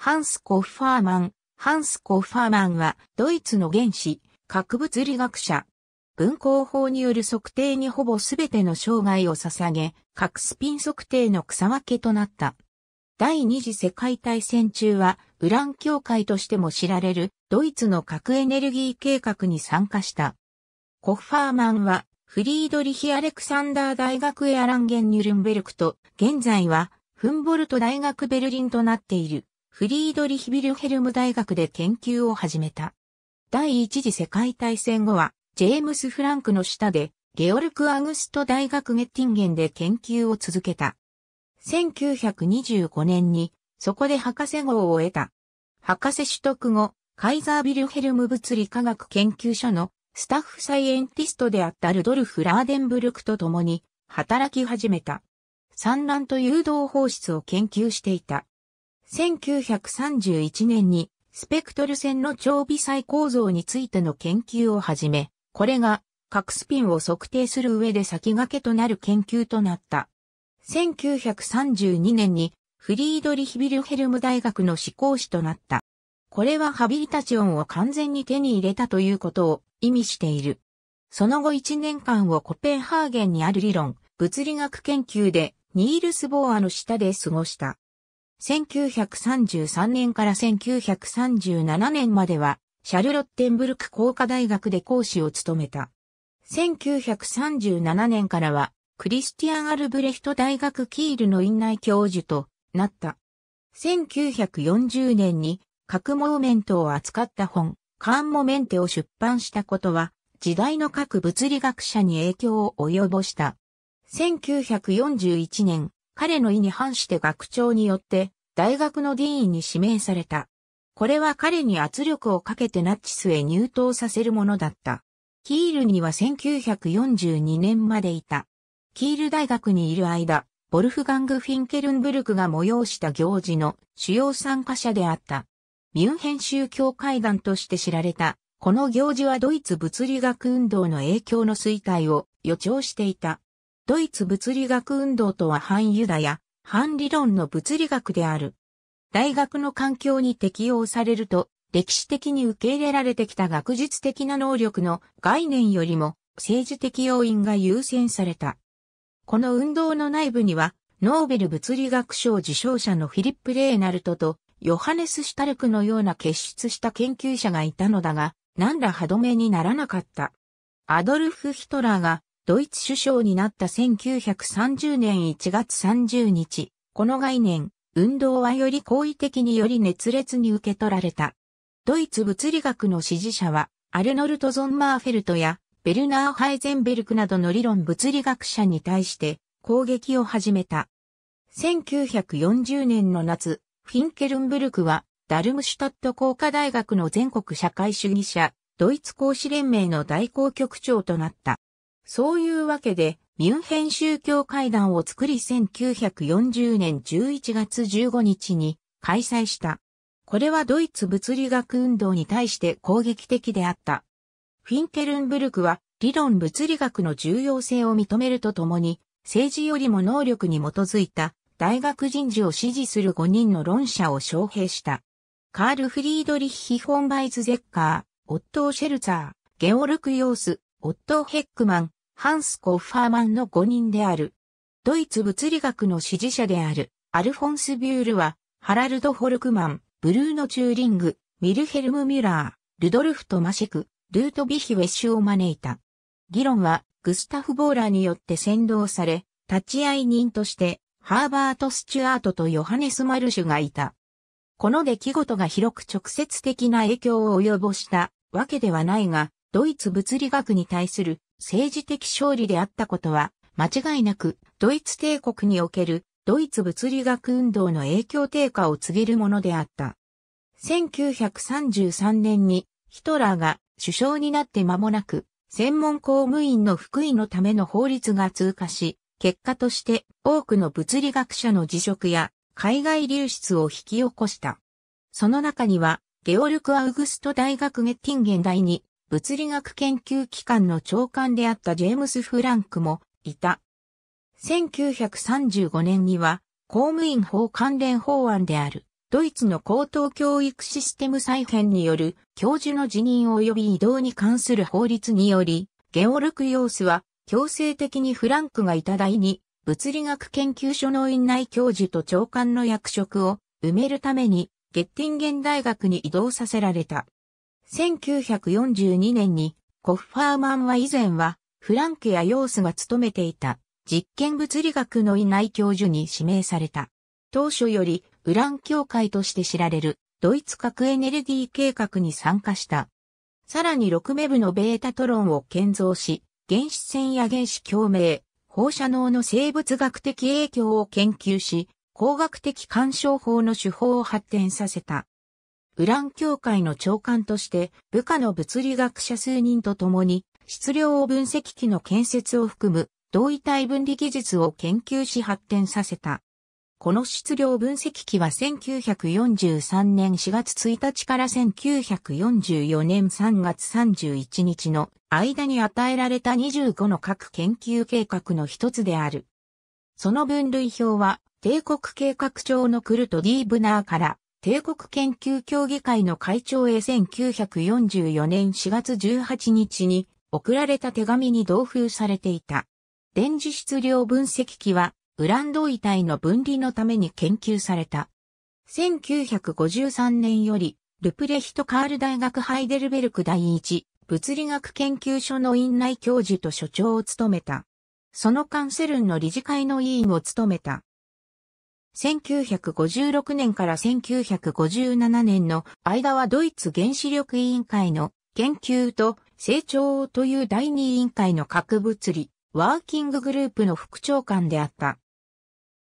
ハンス・コッファーマン。ハンス・コッファーマンはドイツの原子、核物理学者。分光法による測定にほぼすべての生涯を捧げ、核スピン測定の草分けとなった。第二次世界大戦中は、ウラン協会としても知られるドイツの核エネルギー計画に参加した。コッファーマンは、フリードリヒ・アレクサンダー大学エアランゲン・ニュルンベルクと、現在は、フンボルト大学ベルリンとなっている、フリードリヒ・ビルヘルム大学で研究を始めた。第一次世界大戦後は、ジェームス・フランクの下で、ゲオルク・アグスト大学ゲッティンゲンで研究を続けた。1925年に、そこで博士号を得た。博士取得後、カイザービルヘルム物理科学研究所のスタッフサイエンティストであったルドルフ・ラーデンブルクと共に働き始めた。産卵と誘導放出を研究していた。1931年にスペクトル線の超微細構造についての研究を始め、これが核スピンを測定する上で先駆けとなる研究となった。1932年にフリードリヒビルヘルム大学の試講士となった。これはハビリタチオンを完全に手に入れたということを意味している。その後1年間をコペンハーゲンにある理論、物理学研究でニールス・ボーアの下で過ごした。1933年から1937年まではシャルロッテンブルク工科大学で講師を務めた。1937年からは、クリスティアン・アルブレヒト大学キールの院内教授となった。1940年に核モーメントを扱った本、カーンモメンテを出版したことは、時代の各物理学者に影響を及ぼした。1941年、彼の意に反して学長によって大学のディーンに指名された。これは彼に圧力をかけてナチスへ入党させるものだった。キールには1942年までいた。キール大学にいる間、ボルフガング・フィンケルンブルクが催した行事の主要参加者であった。ミュンヘン宗教会談として知られた。この行事はドイツ物理学運動の影響の衰退を予兆していた。ドイツ物理学運動とは反ユダヤ、反理論の物理学である。大学の環境に適用されると、歴史的に受け入れられてきた学術的な能力の概念よりも政治的要因が優先された。この運動の内部には、ノーベル物理学賞受賞者のフィリップ・レーナルトとヨハネス・シュタルクのような結出した研究者がいたのだが、何ら歯止めにならなかった。アドルフ・ヒトラーがドイツ首相になった1930年1月30日、この概念、運動はより好意的により熱烈に受け取られた。ドイツ物理学の支持者は、アルノルト・ゾンマーフェルトやベルナー・ハイゼンベルクなどの理論物理学者に対して攻撃を始めた。1940年の夏、フィンケルンブルクはダルムシュタット工科大学の全国社会主義者、ドイツ講師連盟の代行局長となった。そういうわけで、ミュンヘン宗教会談を作り1940年11月15日に開催した。これはドイツ物理学運動に対して攻撃的であった。フィンケルンブルクは理論物理学の重要性を認めるとともに政治よりも能力に基づいた大学人事を支持する5人の論者を招聘した。カール・フリードリッヒ・フォンバイズ・ゼッカー、オットー・シェルツァー、ゲオルク・ヨース、オットー・ヘックマン、ハンス・コッファーマンの5人である。ドイツ物理学の支持者である、アルフォンス・ビュールは、ハラルド・ホルクマン、ブルーノ・チューリング、ミルヘルム・ミュラー、ルドルフ・トマシェク、ルート・ビヒウェッシュを招いた。議論は、グスタフ・ボーラーによって先導され、立ち会い人として、ハーバート・スチュアートとヨハネス・マルシュがいた。この出来事が広く直接的な影響を及ぼしたわけではないが、ドイツ物理学に対する政治的勝利であったことは、間違いなく、ドイツ帝国におけるドイツ物理学運動の影響低下を告げるものであった。1933年にヒトラーが首相になって間もなく、専門公務員の福井のための法律が通過し、結果として多くの物理学者の辞職や海外流出を引き起こした。その中には、ゲオルク・アウグスト大学ゲッティンゲン第二物理学研究機関の長官であったジェームス・フランクもいた。1935年には公務員法関連法案であるドイツの高等教育システム再編による教授の辞任及び移動に関する法律により、ゲオルク・ヨースは強制的にフランクがいただいに物理学研究所の院内教授と長官の役職を埋めるためにゲッティンゲン大学に移動させられた。1942年にコッファーマンは以前はフランクやヨースが務めていた実験物理学の院内教授に指名された。当初よりウラン協会として知られるドイツ核エネルギー計画に参加した。さらに6メ部のベータトロンを建造し、原子線や原子共鳴、放射能の生物学的影響を研究し、工学的干渉法の手法を発展させた。ウラン協会の長官として部下の物理学者数人と共に質量を分析機の建設を含む同位体分離技術を研究し発展させた。この質量分析機は1943年4月1日から1944年3月31日の間に与えられた25の各研究計画の一つである。その分類表は帝国計画庁のクルト・ディーブナーから帝国研究協議会の会長へ1944年4月18日に送られた手紙に同封されていた。電磁質量分析機はウラン同位体の分離のために研究された。1953年より、ルプレヒトカール大学ハイデルベルク第一物理学研究所の院内教授と所長を務めた。そのカンセルンの理事会の委員を務めた。1956年から1957年の間はドイツ原子力委員会の研究と成長という第二委員会の核物理ワーキンググループの副長官であった。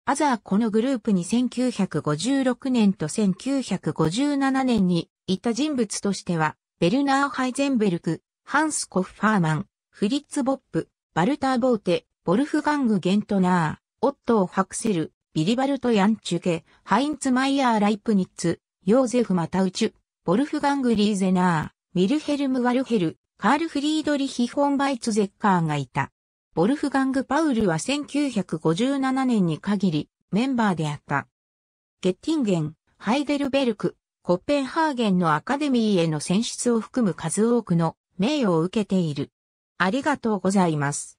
アザーこのグループに1956年と1957年にいた人物としては、ベルナー・ハイゼンベルク、ハンス・コッファーマン、フリッツ・ボップ、バルター・ボーテ、ボルフガング・ゲントナー、オットー・ハクセル、ビリバルト・ヤンチュケ、ハインツ・マイヤー・ライプニッツ、ヨーゼフ・マタウチュ、ボルフガング・リーゼナー、ウィルヘルム・ワルヘル、カール・フリードリヒ・フォンバイツ・ゼッカーがいた。ボルフガング・パウルは1957年に限りメンバーであった。ゲッティンゲン、ハイデルベルク、コッペンハーゲンのアカデミーへの選出を含む数多くの名誉を受けている。ありがとうございます。